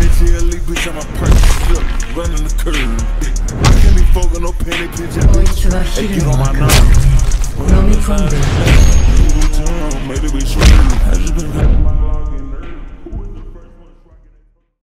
bitch I'm a perfect look, running the curve. I can't be fucking no penny pigeon. こいつは Hey, 昼 get の on my 中 nerve.